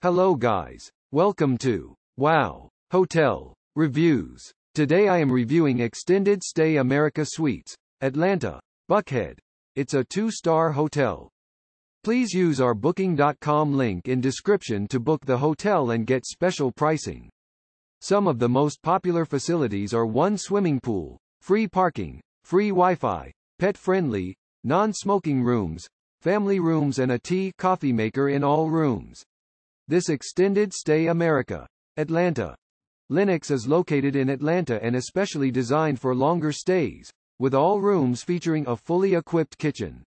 Hello guys. Welcome to Wow Hotel Reviews. Today I am reviewing Extended Stay America Suites, Atlanta, Buckhead. It's a two-star hotel. Please use our booking.com link in description to book the hotel and get special pricing. Some of the most popular facilities are one swimming pool, free parking, free Wi-Fi, pet-friendly, non-smoking rooms, family rooms and a tea coffee maker in all rooms. This extended stay America. Atlanta. Lenox is located in Atlanta and especially designed for longer stays, with all rooms featuring a fully equipped kitchen.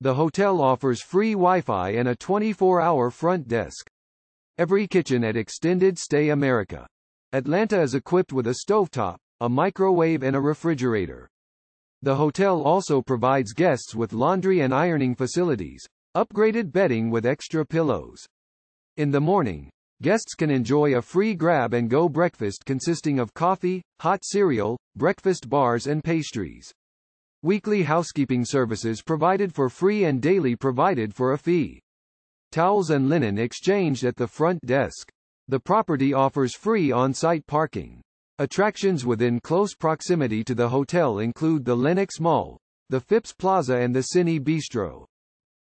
The hotel offers free Wi-Fi and a 24-hour front desk. Every kitchen at Extended Stay America. Atlanta is equipped with a stovetop, a microwave and a refrigerator. The hotel also provides guests with laundry and ironing facilities, upgraded bedding with extra pillows, in the morning, guests can enjoy a free grab-and-go breakfast consisting of coffee, hot cereal, breakfast bars and pastries. Weekly housekeeping services provided for free and daily provided for a fee. Towels and linen exchanged at the front desk. The property offers free on-site parking. Attractions within close proximity to the hotel include the Lenox Mall, the Phipps Plaza and the Cine Bistro.